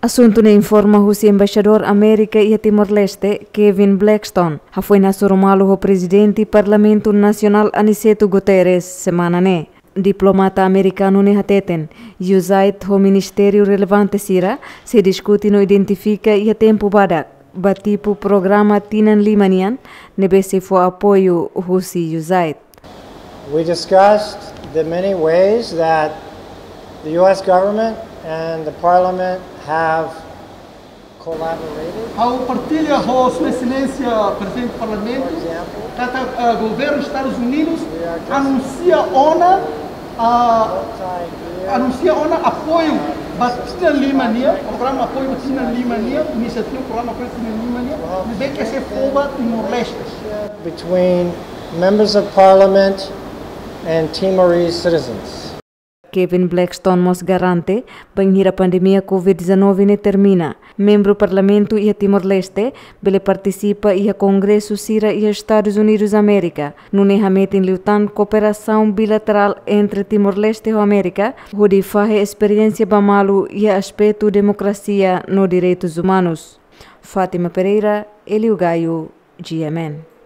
Assunto ne informa o embaixador América e Timor-Leste, Kevin Blackstone. Ha foi na Soromalo o presidente Parlamento Nacional Aniceto Guterres semana ne. Diplomata americano ne hateten, usait o ministério relevante sira, se discute no identifica e a tempo badak. Batipo programa Tinan Limanian, nebe se for apoio Husi usait. We discussed the many ways that the U.S. government and the parliament have collaborated. Ao partilha a Sua Excelência, Presidente do Parlamento, example, Tata, uh, governo dos Estados Unidos anuncia ONA, uh, anuncia ONA apoio Batina Limania, programa apoio Batina Limania, iniciativa programa apoio Batina Limania, de se foba Timor-Leste. between members of parliament and Timorese citizens. Kevin Blackstone mos garante banhira pandemia COVID-19 ne termina. Membro parlamento e Timor-Leste, bele participa e a Congresso Sira e Estados Unidos América. Nune hamete em lutan cooperação bilateral entre Timor-Leste e América, onde fahe experiência bamalu e aspecto democracia no direitos humanos. Fátima Pereira, Elio Gaio, GMN.